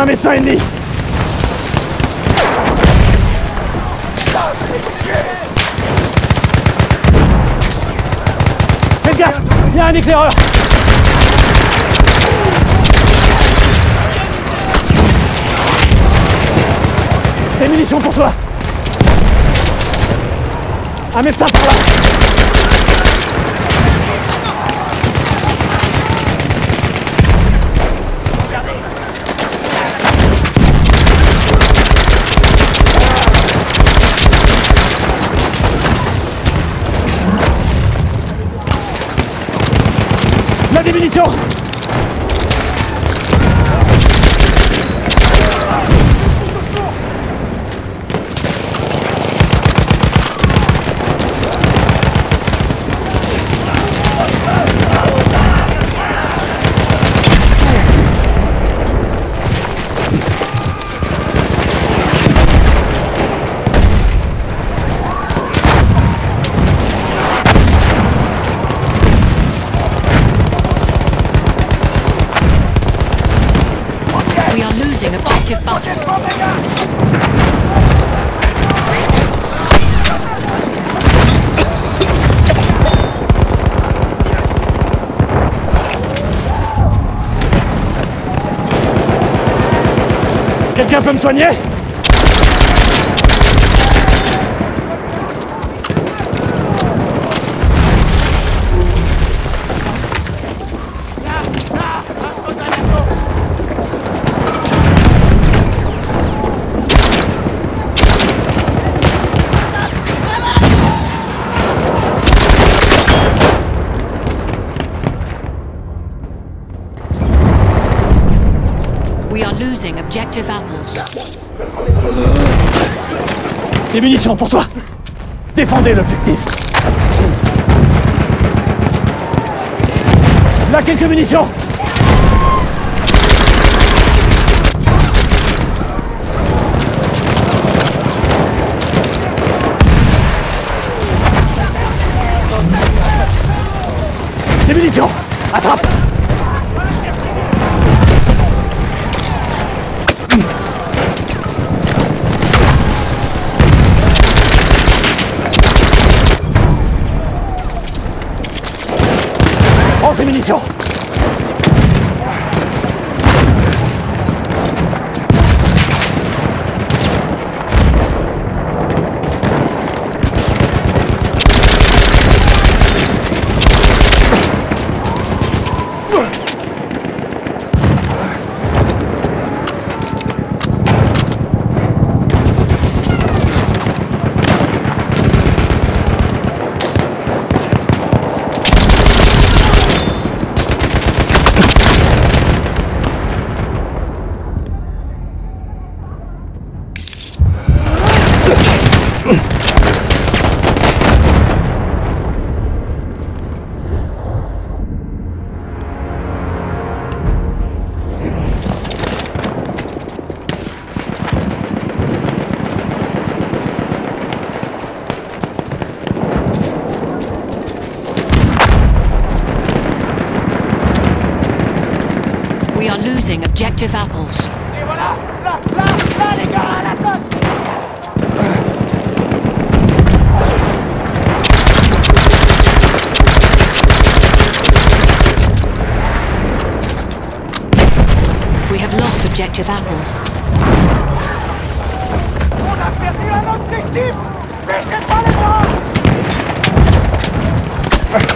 un médecin ennemi. Faites gaffe Il y un éclaireur. Des munitions pour toi. Un médecin par là La démunition We are losing objective button. Quelqu'un peut me soigner? Objective. Des munitions pour toi. Défendez l'objectif. Là, quelques munitions. Des munitions. Attrape Prends ces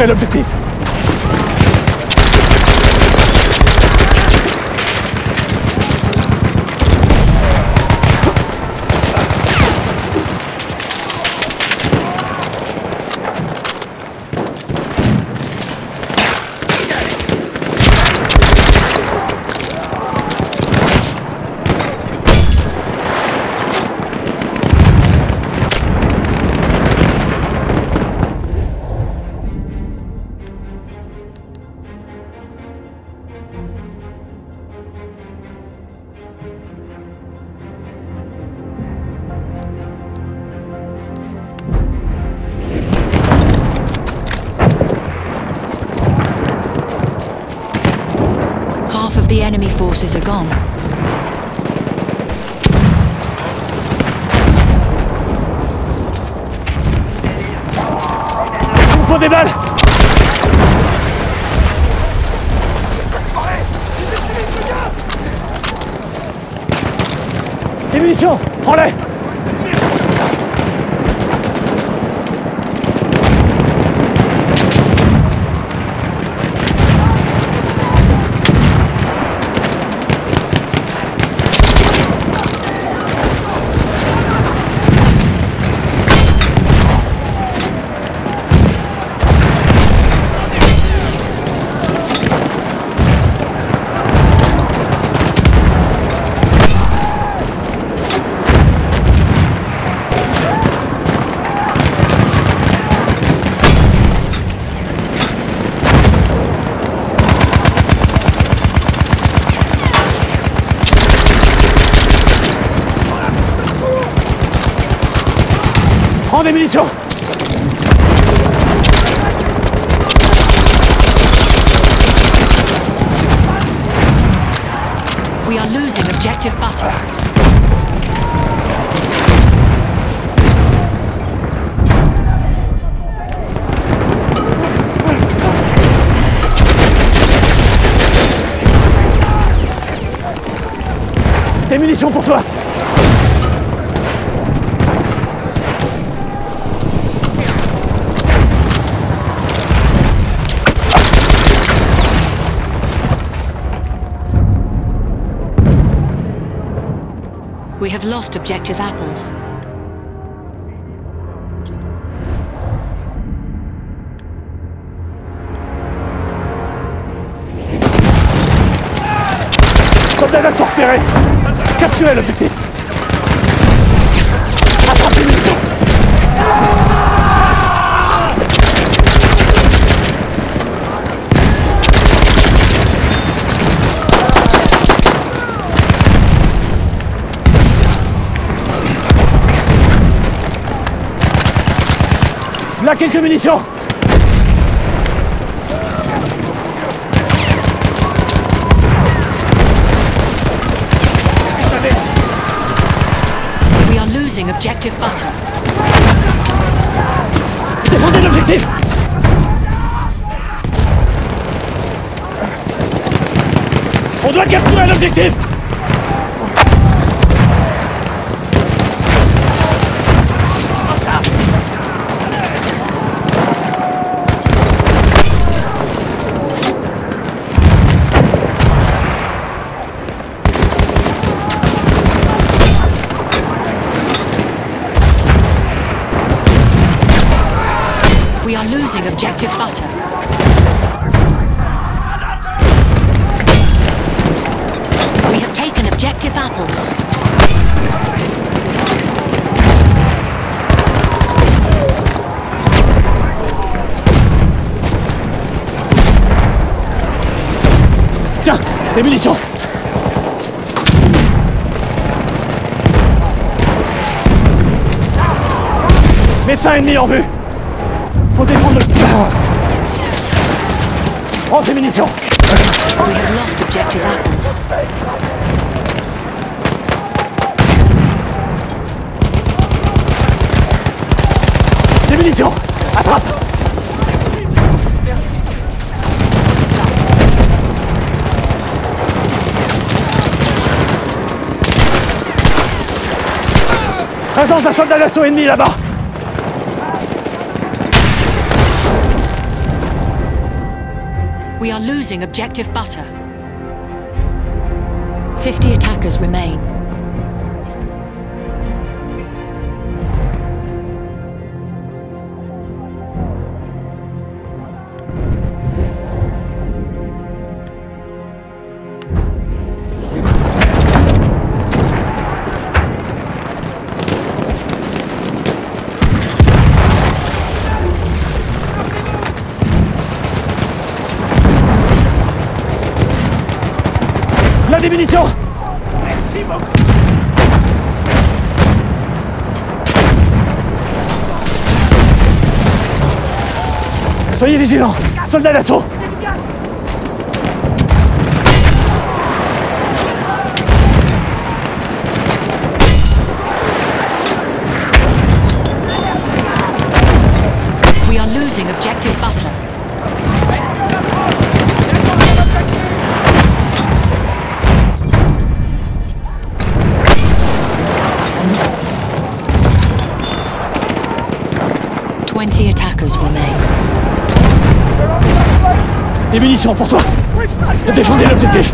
Capturez l'objectif gone. Prends des munitions We are losing objective butter. Des munitions pour toi have lost objective apples. Soldats d'assaut repérés Capturez l'objectif Là, quelques munitions. We are losing objective butter. Défendez l'objectif. On doit capturer l'objectif Objective butter. We have taken objective apples. Munitions Médecin ennemi en vue Faut défendre le... Prends ces munitions. We have lost objective apples. Des munitions. Attrape. Présence d'un soldat d'assaut ennemi là-bas objective butter. 50 attackers remain. Soyez vigilants Soldats d'assaut We are losing objective butter. Twenty attackers remain. Des munitions pour toi. Défendez l'objectif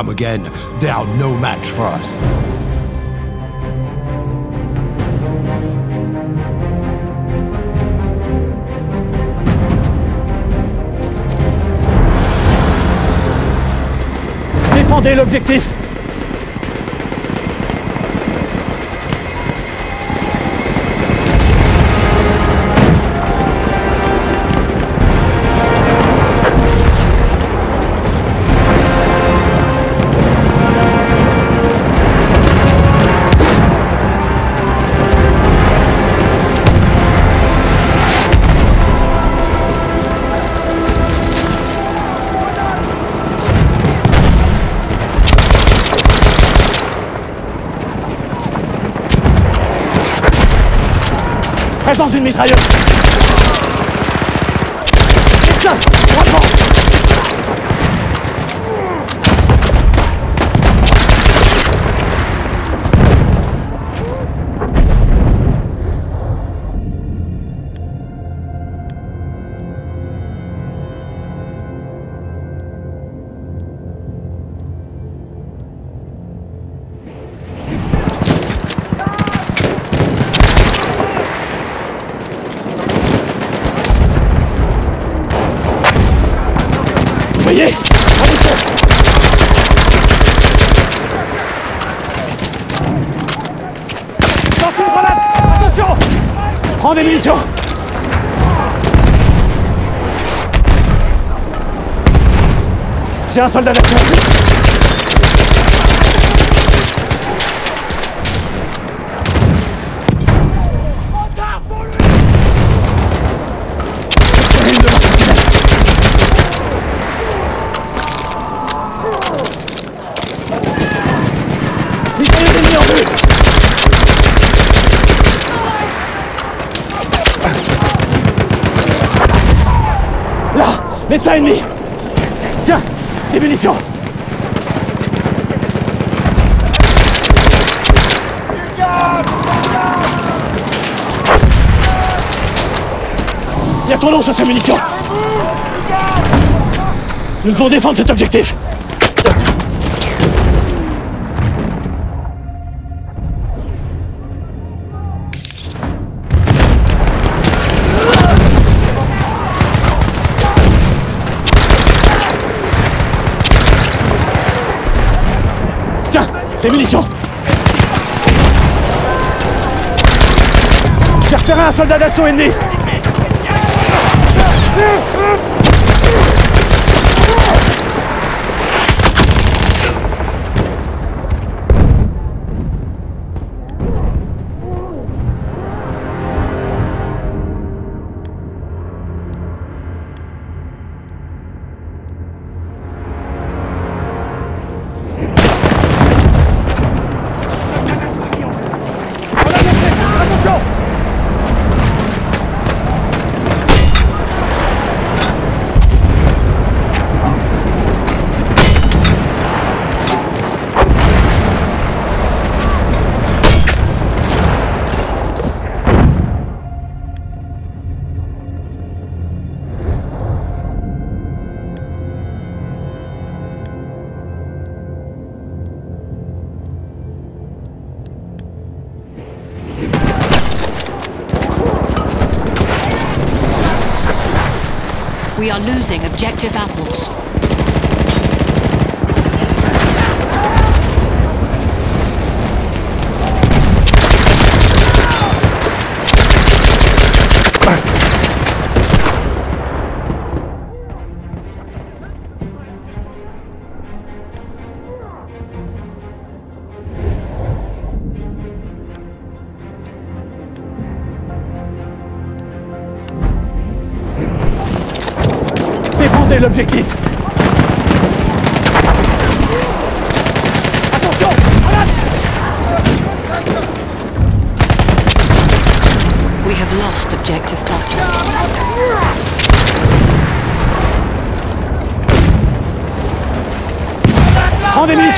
come again. They are no match for us. Défendez l'objectif Présence ennemie en vue Là Médecin ennemi Des munitions. Il y a ton nom sur ces munitions. Nous devons défendre cet objectif Des munitions. J'ai repéré un soldat d'assaut ennemi losing objective apples.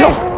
Prends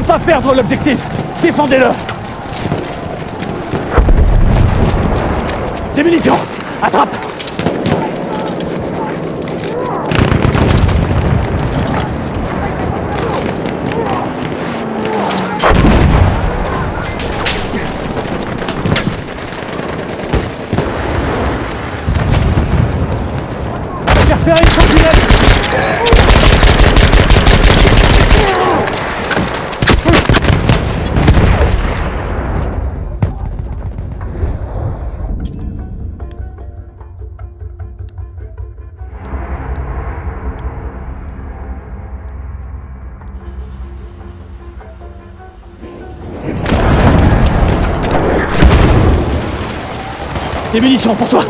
peut pas perdre l'objectif. Défendez-le. Des munitions. Attrape. J'ai repéré une sentinelle Des munitions pour toi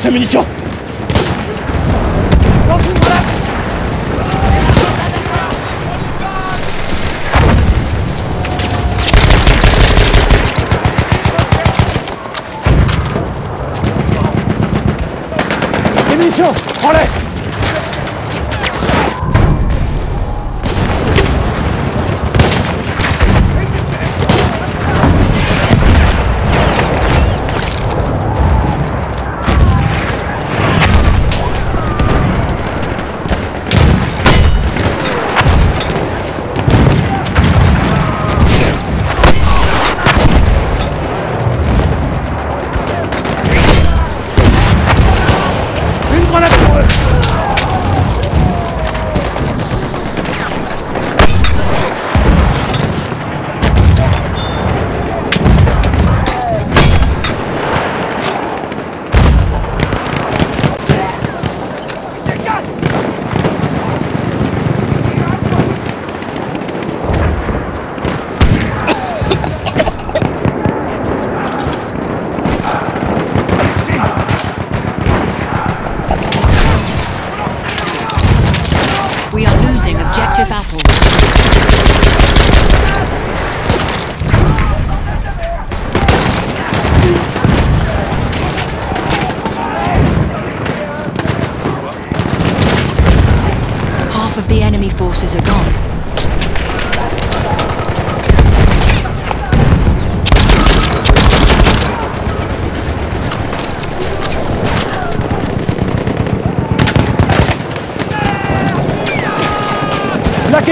Ces munitions. Munitions Prends-les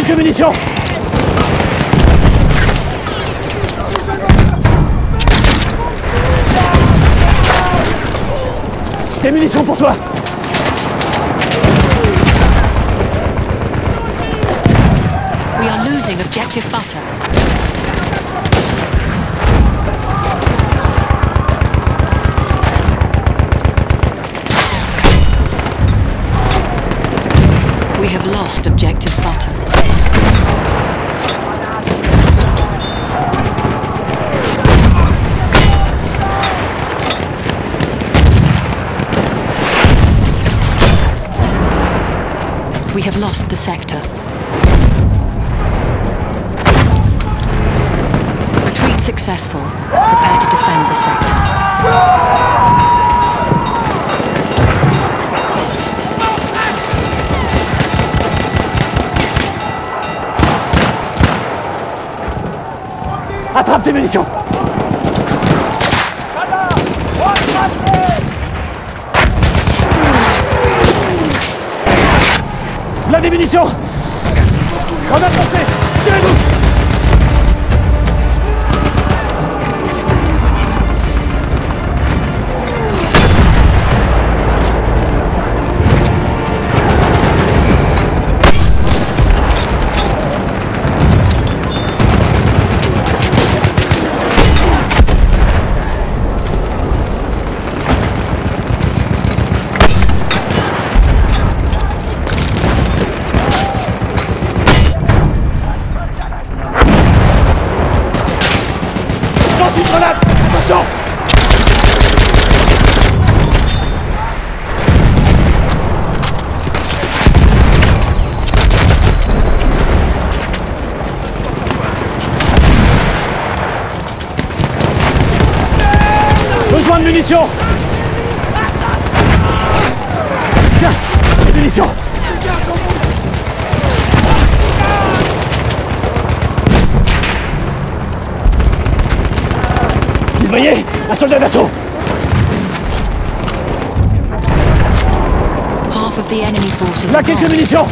quelques munitions Des munitions pour toi We are losing objective butter. We have lost objective butter. We have lost the sector. Retreat successful. Prepare to defend the sector. Attrape ces munitions Là des munitions Grenade lancée Tirez-vous Lance munitions. Tiens Des munitions. Vous voyez Un soldat d'assaut. Half of the enemy forces Là quelques munitions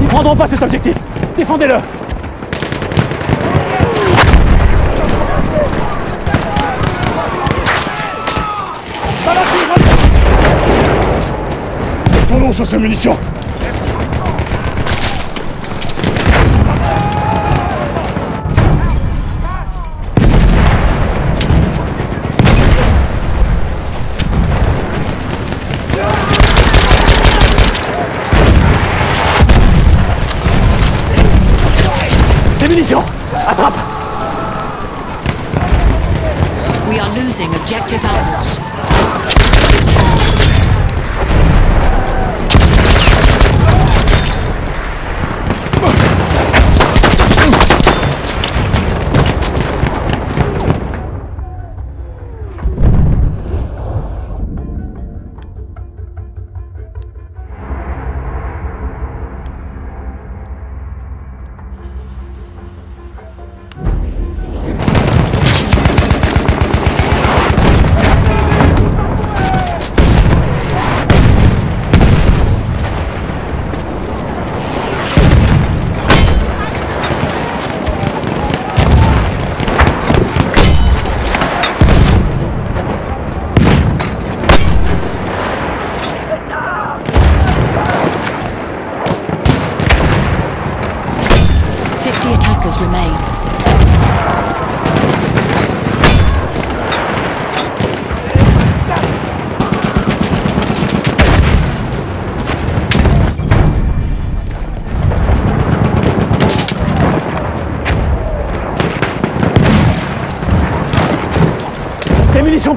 Ils prendront pas cet objectif. Défendez-le. Tournons sur ces munitions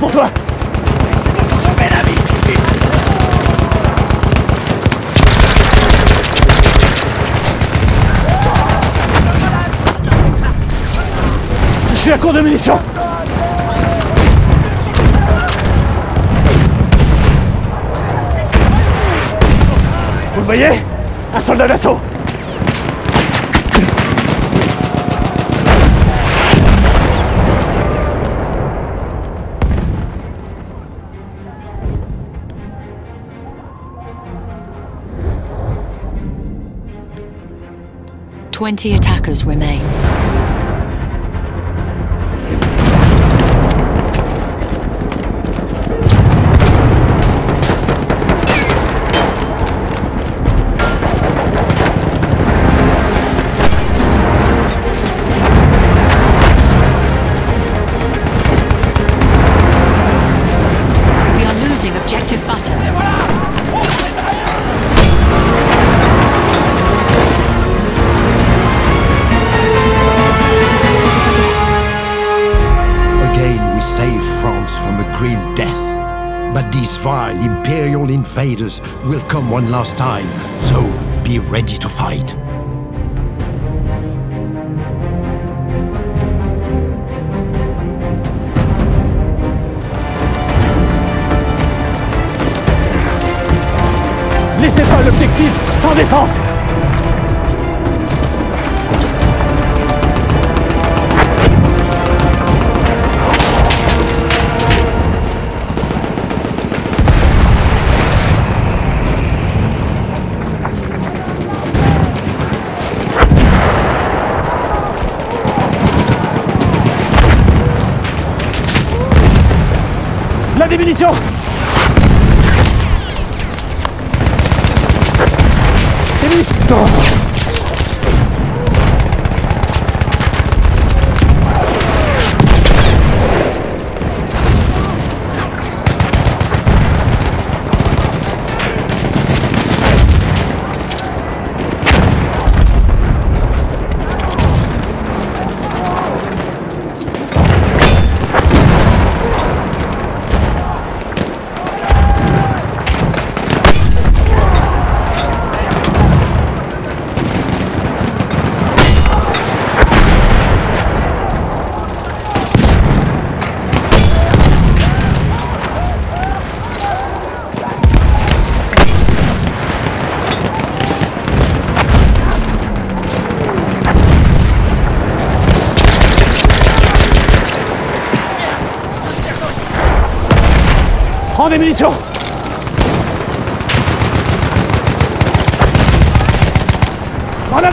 pour toi. Je suis à court de munitions. Vous le voyez? Un soldat d'assaut Twenty attackers remain. Grim death. But these vile imperial invaders will come one last time, so be ready to fight. Laissez pas l'objectif sans défense Des munitions. Des munitions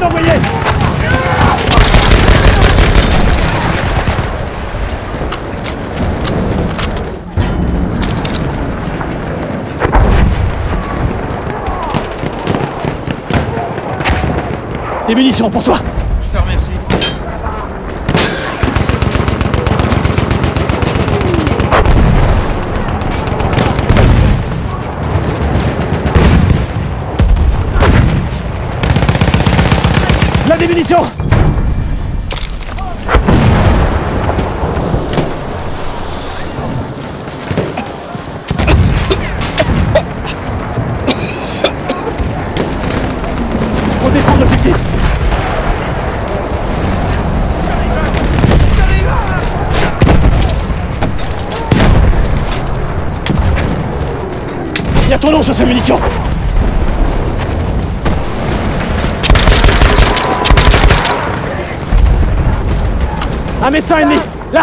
Envoyée Des munitions pour toi des munitions. Faut défendre l'objectif. Il y a ton nom sur ces munitions Un médecin ennemi Là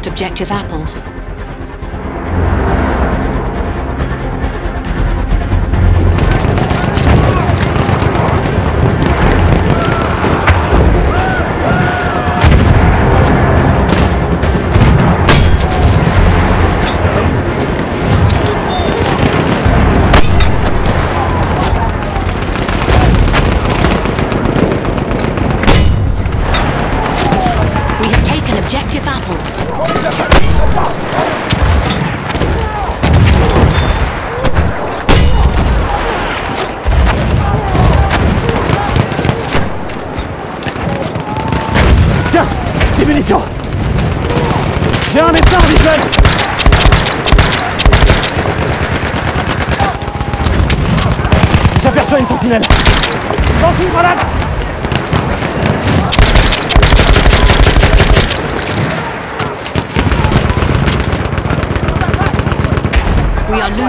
We have lost objective apples.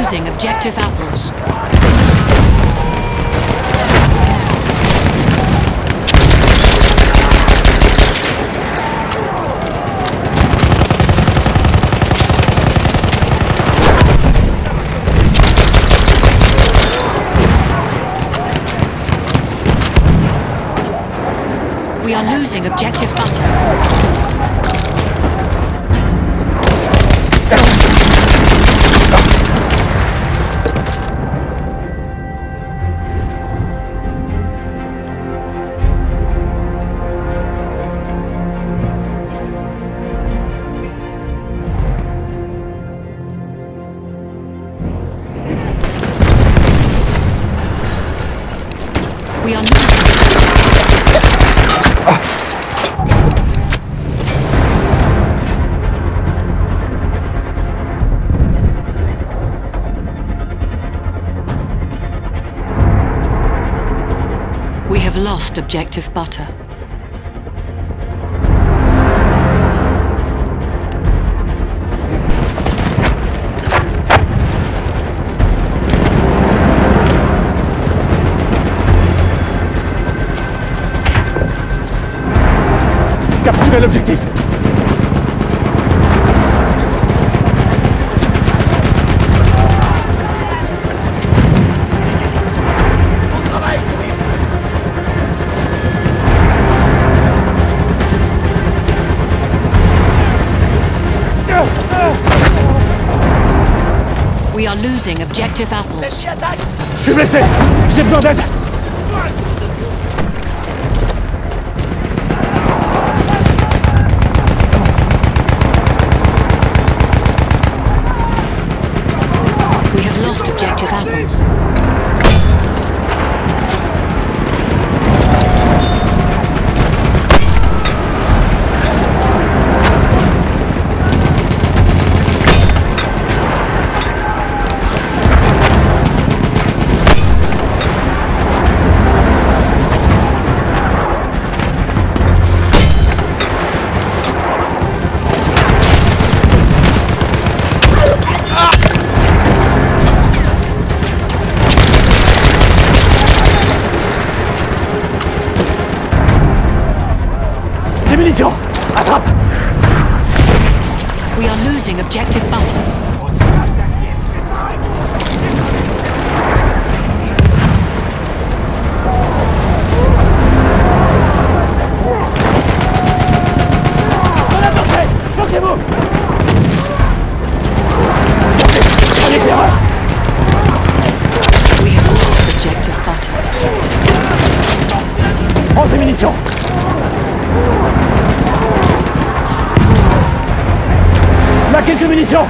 Losing objective apples. We are losing objective butter. Lost objective butter. Capturez l'objectif are losing objective apples. Suis blessé J'ai besoin d'aide munitions Là, quelques munitions.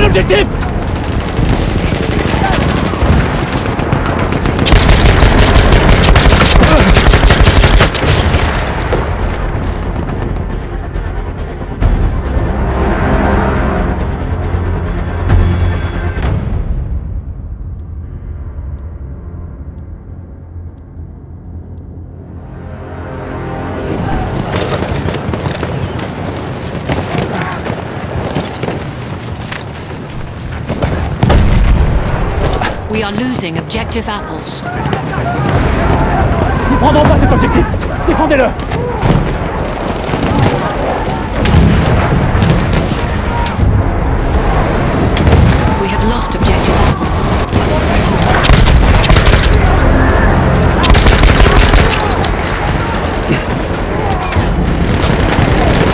L'objectif losing objective apples. Ils prendront pas cet objectif Défendez-le We have lost objective apples.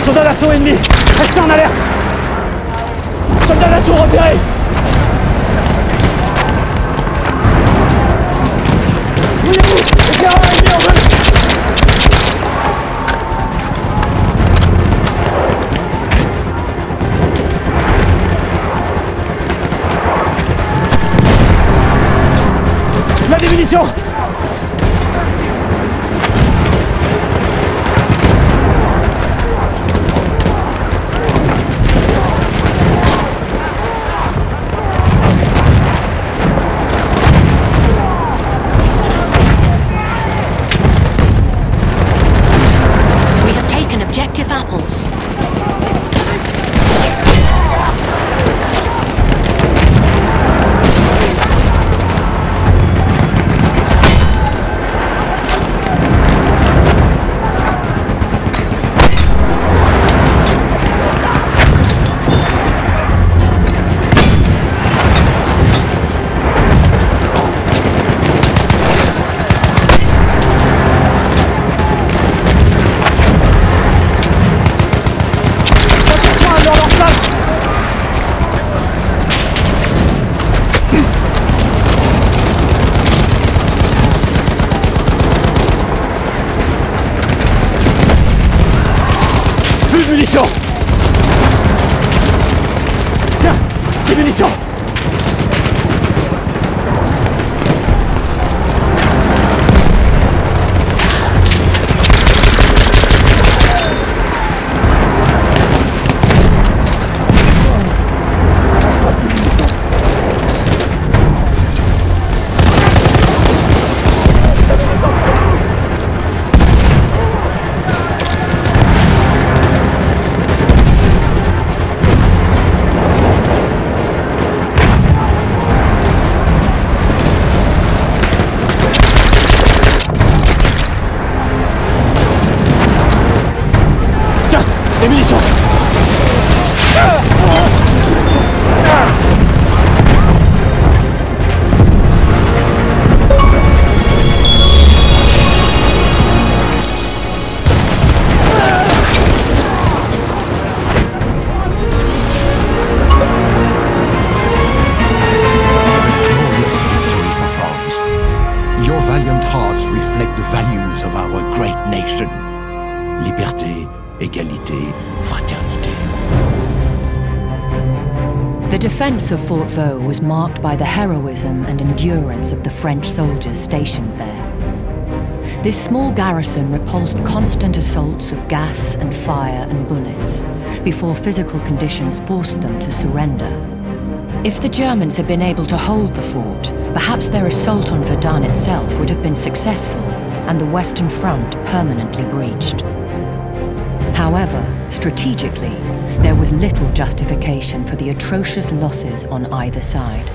Soldats d'assaut ennemis Restez en alerte Soldats d'assaut repérés La démunition Plus de munitions Tiens Des munitions Tiens of Fort Vaux was marked by the heroism and endurance of the French soldiers stationed there. This small garrison repulsed constant assaults of gas and fire and bullets before physical conditions forced them to surrender. If the Germans had been able to hold the fort, perhaps their assault on Verdun itself would have been successful and the Western Front permanently breached. However, strategically, there was little justification for the atrocious losses on either side.